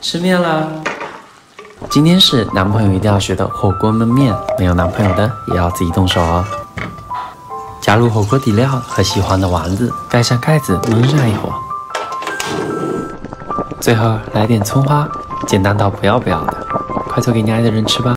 吃面啦今天是男朋友一定要学的火锅焖面没有男朋友的也要自己动手哦。加入火锅底料和喜欢的丸子盖上盖子焖上一会儿。最后来点葱花简单到不要不要的。快做给你爱的人吃吧。